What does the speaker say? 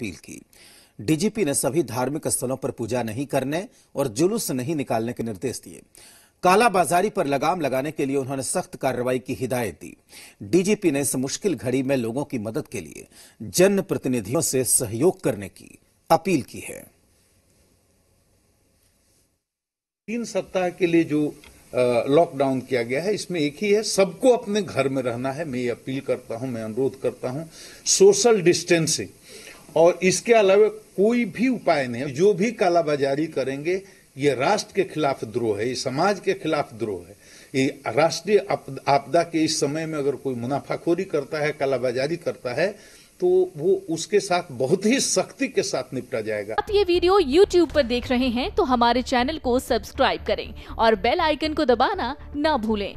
Appeal की। DGP ने सभी धार्मिक स्थलों पर पूजा नहीं करने और जुलूस नहीं निकालने के निर्देश दिए। कालाबाजारी पर लगाम लगाने के लिए उन्होंने सख्त कार्रवाई की हिदायत दी। डीजीपी ने इस मुश्किल घड़ी में लोगों की मदद के लिए जन प्रतिनिधियों से सहयोग करने की अपील की है। तीन सप्ताह के लिए जो लॉकडाउन किया गया है, इसमें एक ही है, सबको अपने घर में रहना है। मैं ये अपील करता हूँ, मैं अनुरोध करता हूँ सोशल डिस्टेंसिंग और इसके अलावा कोई भी उपाय नहीं जो भी कालाबाजारी करेंगे, ये राष्ट्र के खिलाफ द्रोह है, ये समाज के खिलाफ द्रोह है। ये राष्ट्रीय आपदा के इस समय में अगर कोई मुनाफाखोरी करता है, कालाबाजारी करता है तो वो उसके साथ बहुत ही सख्ती के साथ निपटा जाएगा। आप ये वीडियो YouTube पर देख रहे हैं तो हमारे चैनल को सब्सक्राइब करें और बेल आइकन को दबाना ना भूलें।